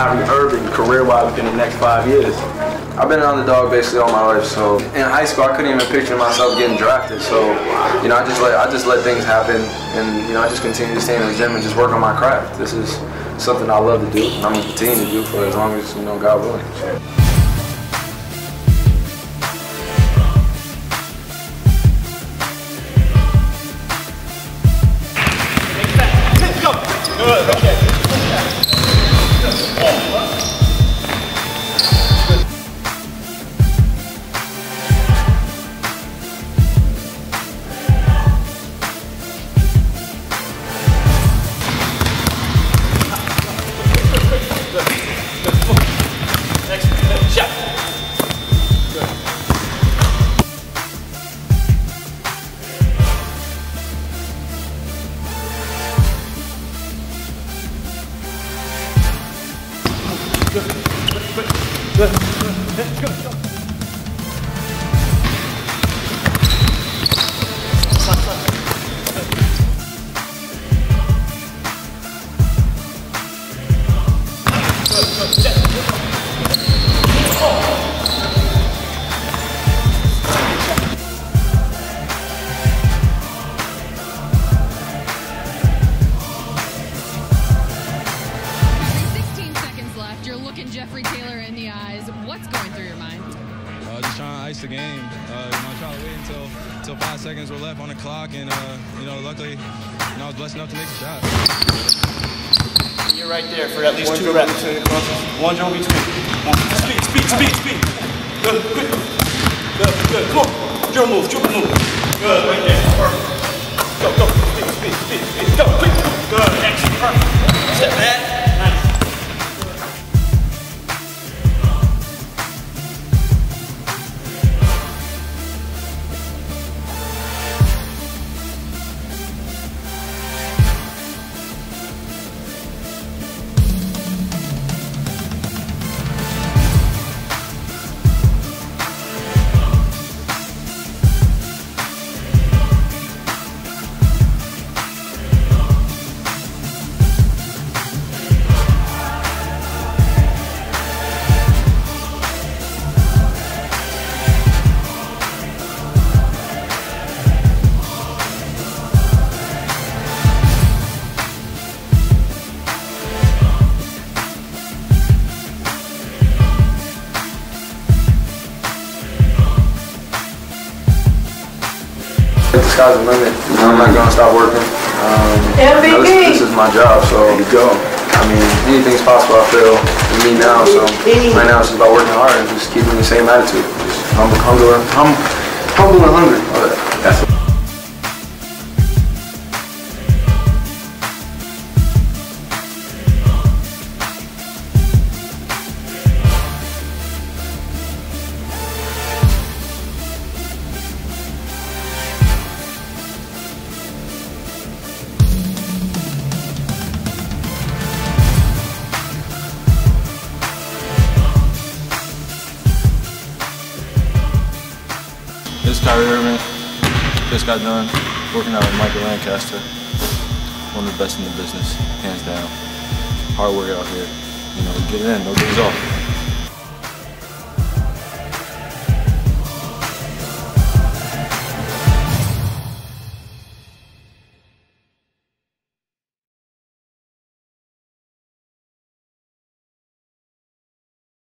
Kyrie Irving career-wise within the next five years? I've been an underdog basically all my life. So in high school, I couldn't even picture myself getting drafted. So you know, I just let I just let things happen, and you know, I just continue to stay in the gym and just work on my craft. This is something I love to do, and I'm gonna continue to do for as long as you know God willing. Good. Good. Ice the game. Uh, you know, trying to wait until until five seconds were left on the clock, and uh, you know, luckily, you know, I was blessed enough to make the shot. You're right there for at least One two reps. One jump between. Speed, speed, speed, speed. Good, good, good, good. Come on, dribble move, dribble move. Good, right there. Perfect. Go, go, speed, speed, speed, speed. Go, quick. Good, excellent, perfect. Sky's the limit. You know, I'm not gonna stop working. Um, MVP. You know, this, this, is my job, so there you go. I mean, anything's possible. I feel for me now. So right now, it's just about working hard and just keeping the same attitude. Just humble, humble, humble, humble and hungry. That's what This Kyrie Irving. Just got done working out with Micah Lancaster. One of the best in the business, hands down. Hard work out here. You know, get it in, no days off.